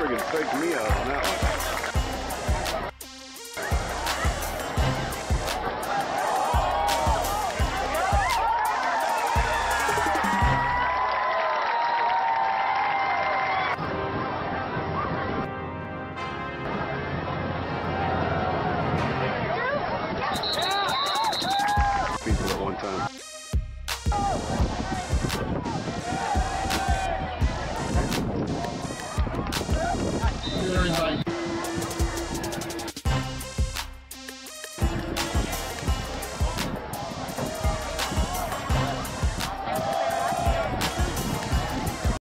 friggin' psyched me out on that one.